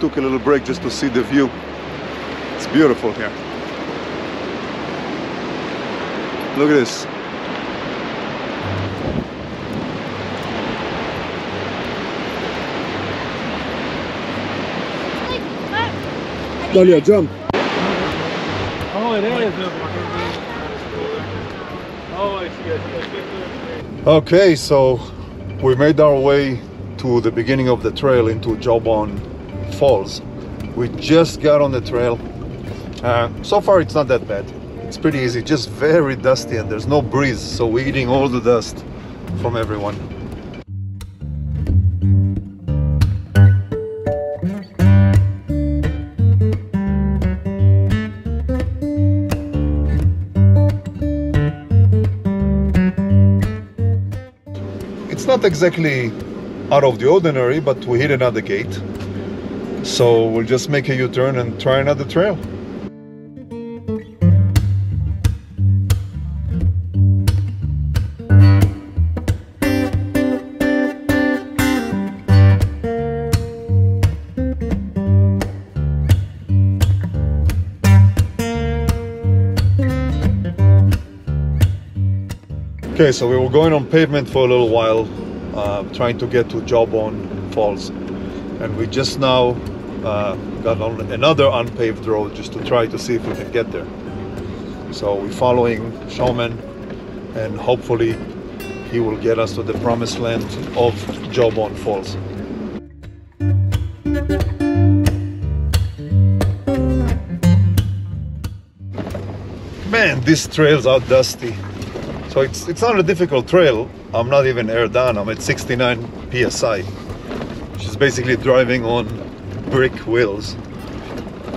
took a little break just to see the view. It's beautiful here. Look at this. Dalia, jump. Oh, it is. Oh, I see. I see. Okay, so we made our way to the beginning of the trail into Jawbone Falls. We just got on the trail. Uh, so far, it's not that bad. It's pretty easy, just very dusty, and there's no breeze, so we're eating all the dust from everyone. It's not exactly out of the ordinary, but we hit another gate. So we'll just make a U-turn and try another trail. Okay, so we were going on pavement for a little while, uh, trying to get to Jawbone Falls, and we just now uh, got on another unpaved road just to try to see if we can get there. So we're following Showman, and hopefully he will get us to the promised land of Jawbone Falls. Man, these trails are dusty. So it's it's not a difficult trail. I'm not even air down. I'm at 69 psi, which is basically driving on brick wheels.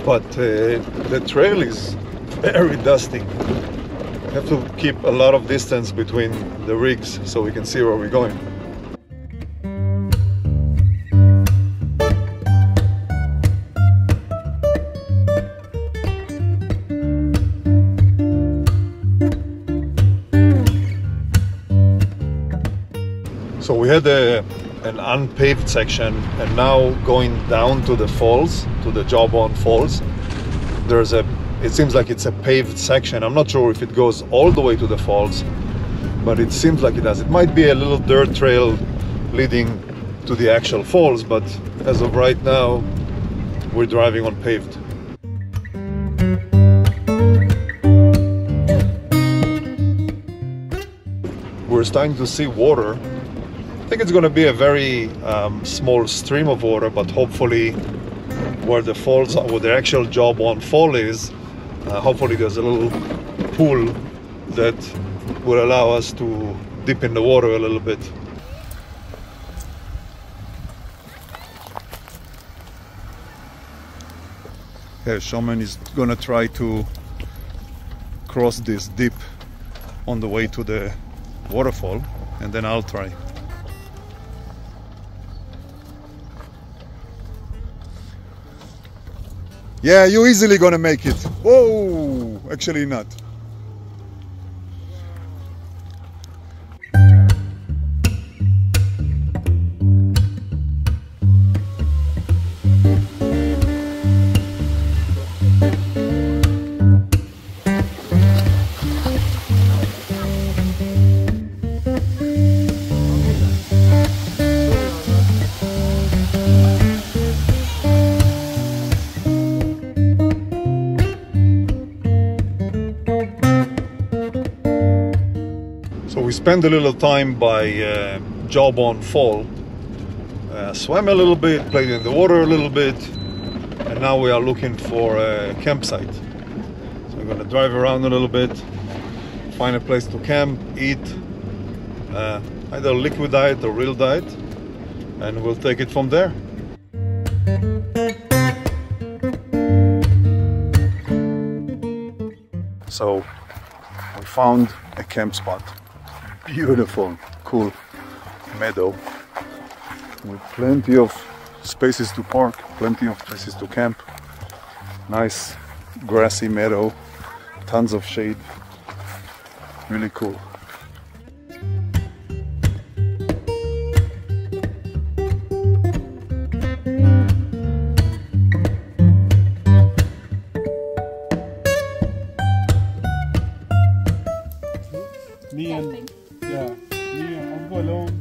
But uh, the trail is very dusty. We have to keep a lot of distance between the rigs so we can see where we're going. So we had a, an unpaved section, and now going down to the falls, to the Jawbone Falls, there's a. It seems like it's a paved section. I'm not sure if it goes all the way to the falls, but it seems like it does. It might be a little dirt trail leading to the actual falls, but as of right now, we're driving on paved. We're starting to see water think it's going to be a very um, small stream of water, but hopefully, where the falls, where the actual Jawbone Fall is, uh, hopefully there's a little pool that will allow us to dip in the water a little bit. Yeah, Showman is gonna try to cross this dip on the way to the waterfall, and then I'll try. Yeah, you're easily gonna make it. Whoa! Actually, not. Spent a little time by uh, Jawbone Fall, uh, swam a little bit, played in the water a little bit, and now we are looking for a campsite. So we're gonna drive around a little bit, find a place to camp, eat, uh, either liquid diet or real diet, and we'll take it from there. So we found a camp spot beautiful, cool meadow with plenty of spaces to park, plenty of places to camp. Nice grassy meadow, tons of shade. Really cool. alone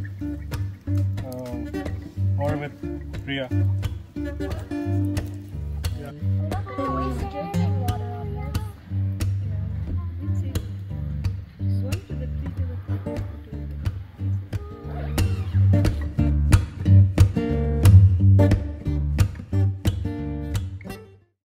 uh, or with Priya.